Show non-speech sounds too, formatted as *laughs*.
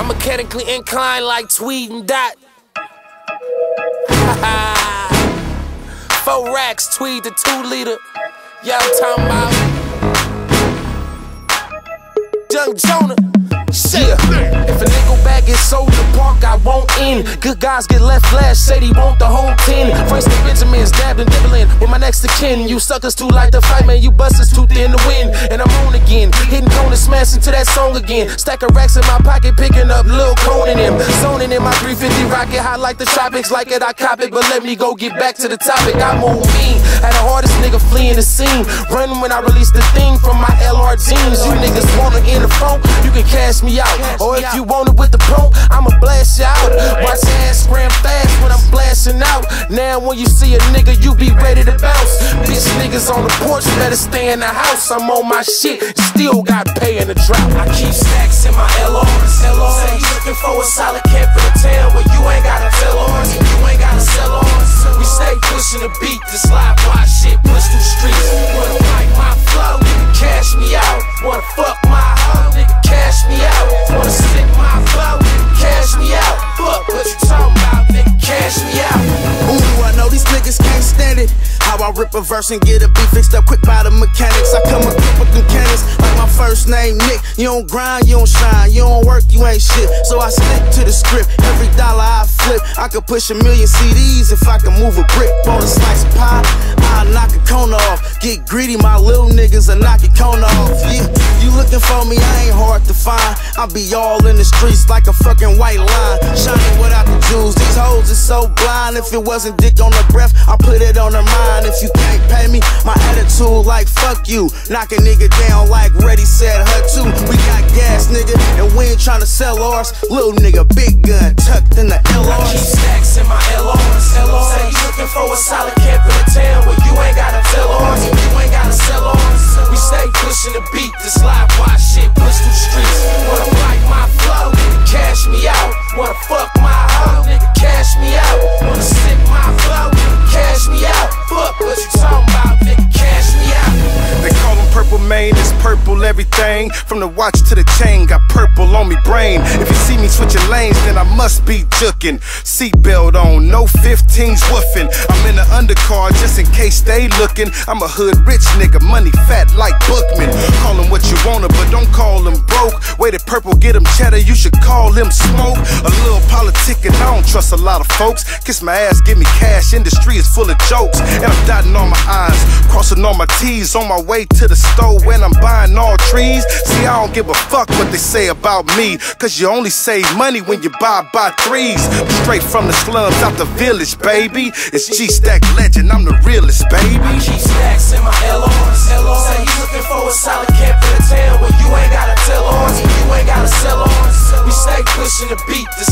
I'm mechanically inclined like Tweed and Dot. *laughs* Four racks, Tweed the two liter. I'm talking about Young Jonah. Yeah. If a nickel Good guys get left say they want the whole tin. Francis Benjamin's dabbed and dibbling with my next to kin. You suckers too like the fight, man. You busters too thin to win. And I'm on again, hitting corner, smashing to that song again. Stack of racks in my pocket, picking up Lil Conan him. Zoning in my 350 rocket, hot like the tropics. Like it, I cop it, but let me go get back to the topic. I move mean. Had the hardest fleeing the scene. Running when I release the thing from my LR jeans. You niggas wanna in the phone, you can cash me out. Or if you want it with the pro, I'ma blast you out. Watch ass scram fast when I'm blasting out. Now when you see a nigga, you be ready to bounce. Bitch niggas on the porch, better stay in the house. I'm on my shit, still got pay in the drought. I keep stacks in my LRs. LRs. How I rip a verse and get a beat fixed up quick by the mechanics. I come equipped with them cannons like my first name Nick. You don't grind, you don't shine, you don't work, you ain't shit. So I stick to the script. Every dollar I flip, I could push a million CDs if I can move a brick on a slice of pie. I'll Get greedy, my little niggas, and knock your corner off. Yeah, you looking for me, I ain't hard to find. I be all in the streets like a fucking white line. Shining without the jewels. These hoes is so blind. If it wasn't dick on the breath, I put it on her mind. If you can't pay me, my attitude like fuck you. Knock a nigga down like Reddy said her too. We got gas, nigga, and we ain't trying to sell ours. Little nigga, big gun tucked in the I keep stacks in my LRs. LRs. Say you looking for a solid camp in the town where you everything. From the watch to the chain, got purple on me brain. If you see me switching lanes, then I must be jooking. Seatbelt on, no 15s woofing. I'm in the undercar just in case they looking. I'm a hood rich nigga, money fat like Bookman. Call what you wanna, but don't call him broke. Way that purple get him cheddar, you should call him smoke. A little politic and I don't trust a lot of folks. Kiss my ass, give me cash, industry is full of jokes. And I'm dotting bustin' on my T's on my way to the store when I'm buying all trees. See, I don't give a fuck what they say about me, cause you only save money when you buy by threes. Straight from the slums out the village, baby. It's G Stack Legend, I'm the realest, baby. G Stacks in my LRs. LRs. Say you looking for a solid camp for the town, but you ain't gotta tell on, you ain't gotta sell on. We stay pushing the beat. This